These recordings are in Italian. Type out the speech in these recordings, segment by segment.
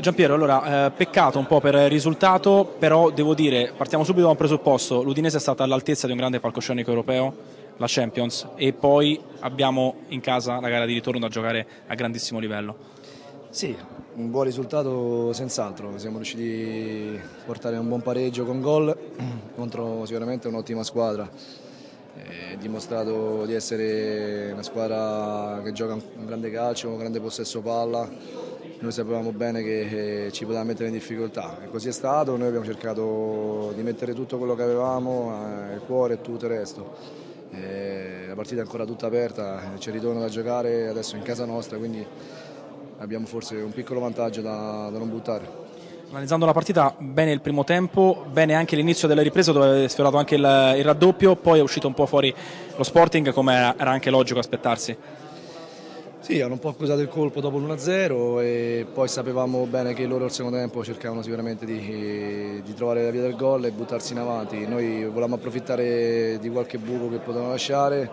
Giampiero, allora, eh, peccato un po' per il risultato, però devo dire, partiamo subito da un presupposto, l'Udinese è stata all'altezza di un grande palcoscenico europeo, la Champions, e poi abbiamo in casa la gara di ritorno da giocare a grandissimo livello. Sì, un buon risultato senz'altro, siamo riusciti a portare un buon pareggio con gol contro sicuramente un'ottima squadra. È dimostrato di essere una squadra che gioca un grande calcio, un grande possesso palla, noi sapevamo bene che ci poteva mettere in difficoltà così è stato, noi abbiamo cercato di mettere tutto quello che avevamo, eh, il cuore e tutto il resto. E la partita è ancora tutta aperta, c'è ritorno da giocare adesso in casa nostra, quindi abbiamo forse un piccolo vantaggio da, da non buttare. Analizzando la partita, bene il primo tempo, bene anche l'inizio della ripresa dove avete sfiorato anche il, il raddoppio, poi è uscito un po' fuori lo Sporting come era anche logico aspettarsi. Sì, hanno un po' accusato il colpo dopo l'1-0 e poi sapevamo bene che loro al secondo tempo cercavano sicuramente di, di, trovare la via del gol e buttarsi in avanti. Noi volevamo approfittare di qualche buco che potevano lasciare.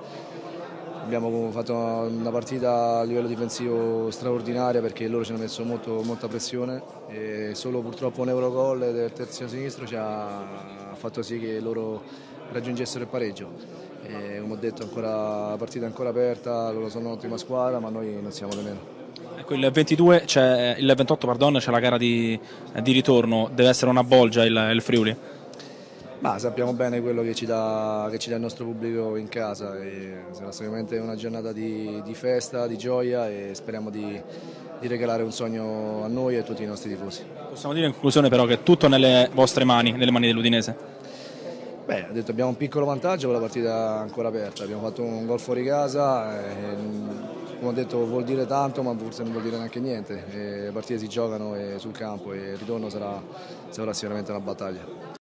Abbiamo fatto una partita a livello difensivo straordinaria perché loro ci hanno messo molto, molta pressione e solo purtroppo un Eurogol del terzino sinistro ci ha fatto sì che loro raggiungessero il pareggio. E, come ho detto, ancora, la partita è ancora aperta, loro sono un'ottima squadra, ma noi non siamo nemmeno. Ecco, il 22, il 28 pardon, c'è la gara di, di, ritorno, deve essere una bolgia il, il Friuli? Ma sappiamo bene quello che ci, dà, che ci, dà, il nostro pubblico in casa, e sarà sicuramente una giornata di, di, festa, di gioia e speriamo di, di regalare un sogno a noi e a tutti i nostri tifosi. Possiamo dire in conclusione però che è tutto nelle vostre mani, nelle mani dell'Udinese? Beh, detto abbiamo un piccolo vantaggio, ma la partita ancora aperta, abbiamo fatto un gol fuori casa, e, come ho detto vuol dire tanto ma forse non vuol dire neanche niente, e le partite si giocano sul campo e il ritorno sarà, sarà sicuramente una battaglia.